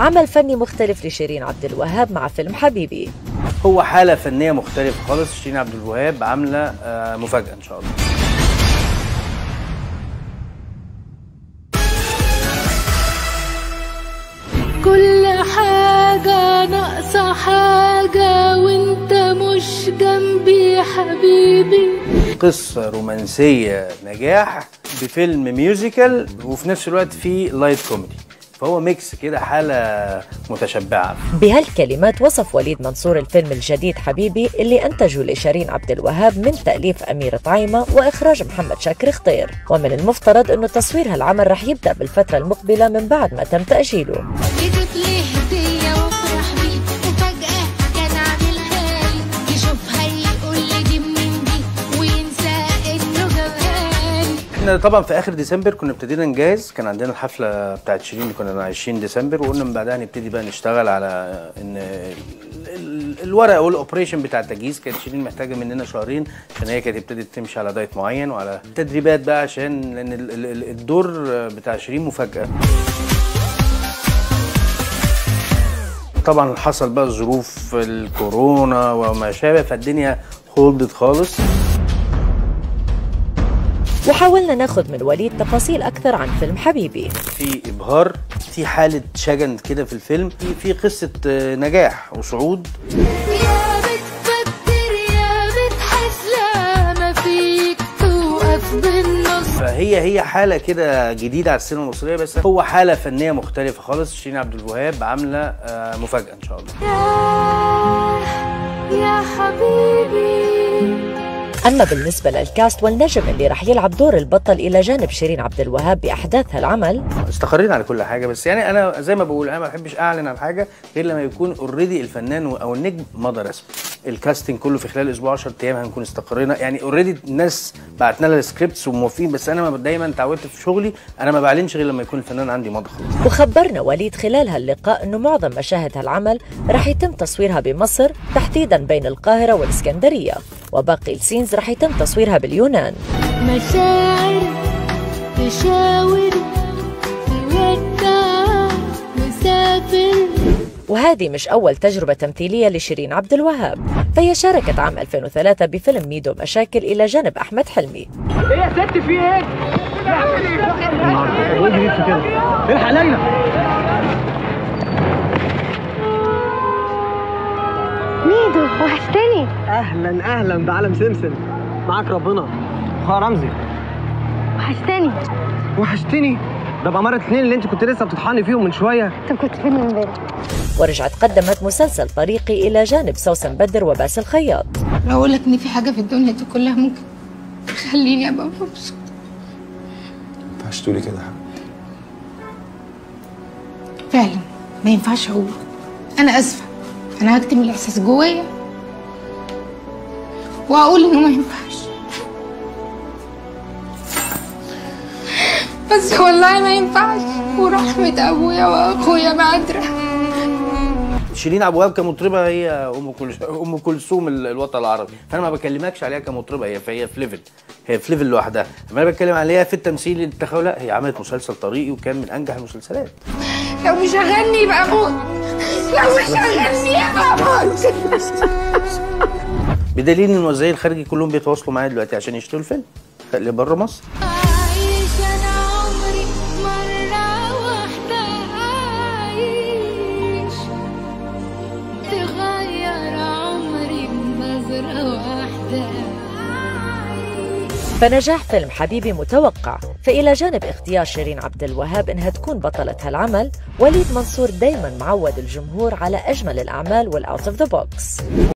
عمل فني مختلف لشيرين عبد الوهاب مع فيلم حبيبي. هو حالة فنية مختلفة خالص. شيرين عبد الوهاب عاملة آه، مفاجأة إن شاء الله. كل حاجة ناقصة حاجة وانت مش جنبي حبيبي. قصة رومانسية نجاح بفيلم musical وفي نفس الوقت فيه light comedy فهو mix كده حالة متشبعة. بهالكلمات وصف وليد منصور الفيلم الجديد حبيبي اللي أنتجه لشيرين عبد الوهاب من تأليف أمير طعيمة وإخراج محمد شاكر خضير ومن المفترض أنه تصوير هالعمل رح يبدأ بالفترة المقبلة من بعد ما تم تأجيله. إحنا طبعا في آخر ديسمبر كنا ابتدينا نجهز. كان عندنا الحفلة بتاعت شيرين كنا 20 ديسمبر. وقلنا من بعدها نبتدي بقى نشتغل على إن ال- ال- الورق وال operation بتاع التجهيز. كانت شيرين محتاجة مننا شهرين عشان هي كانت ابتدت تمشي على diet معين وعلى تدريبات بقى عشان لأن ال- ال- ال- الدور بتاع شيرين مفاجأة. طبعا حصل بقى ظروف الكورونا وما شابه فالدنيا هولدت خالص. وحاولنا ناخذ من وليد تفاصيل أكثر عن فيلم حبيبي. في إبهار في حالة شجن كده في الفيلم في في قصة آه، نجاح وصعود. يا بتفكر يا بتحس لا ما فيك توقف بالنص. فهي هي حالة كده جديدة على السينما المصرية بس هو حالة فنية مختلفة خالص. شيرين عبد الوهاب عاملة آه، مفاجأة إن شاء الله. يا حبيبي أما بالنسبة لل cast والنجم اللي رح يلعب دور البطل إلى جانب شيرين عبد الوهاب بأحداث هالعمل استقرينا على كل حاجة بس يعني أنا زي ما بقول أنا ما بحبش أعلن عن حاجة غير لما يكون already الفنان أو النجم مضى رسمي. ال casting كله في خلال أسبوع 10 أيام هنكون استقرينا. يعني already الناس بعتنا لها ال scripts وموافقين بس أنا ما دايما اتعودت في شغلي أنا ما بعلنش غير لما يكون الفنان عندي مضى. خلاص وخبرنا وليد خلال هاللقاء أنه معظم مشاهد هالعمل رح يتم تصويرها بمصر تحديدا بين القاهرة والإسكندرية. وباقي السينز رح يتم تصويرها باليونان. مشاعر تشاور تودع مسافر. وهذه مش أول تجربة تمثيلية لشيرين عبد الوهاب. فهي شاركت عام 2003 بفيلم ميدو مشاكل إلى جانب أحمد حلمي. ميدو وحشتني أهلا أهلا بعالم سمسم. معاك ربنا. أخويا رمزي. وحشتني. وحشتني؟ ده بأمارة اتنين اللي انت كنت لسه بتطحني فيهم من شوية. أنت كنت فين امبارح؟ ورجعت قدمت مسلسل طريقي إلى جانب سوسن بدر وباسل الخياط. لو أقول لك إن في حاجة في الدنيا دي كلها ممكن تخليني أبقى مبسوط. وحشتولي كده يا حبيبي. فعلا ما ينفعش أقول. أنا آسفة. أنا هكتم الإحساس جوايا وأقول إنه ما ينفعش. بس والله ما ينفعش. ورحمة أبويا وأخويا بعدرة شيرين عبد الوهاب كمطربة هي أم كل أم كلثوم ال- الوطن العربي. فأنا ما بكلمكش عليها كمطربة هي فهي في level هي في level لوحدها. أما أنا بتكلم عليها في التمثيل التخيل لا هي عملت مسلسل طريقي وكان من أنجح المسلسلات. لو مش هغني يبقى أموت لو مش هغني يبقى أموت بدليل ان الموزعين الخارجي كلهم بيتواصلوا معايا دلوقتي عشان يشتروا الفيلم اللي بره مصر. فنجاح فيلم حبيبي متوقع فإلى جانب اختيار شيرين عبد الوهاب إنها تكون بطلة هالعمل وليد منصور دايما معود الجمهور على أجمل الأعمال وال out of the box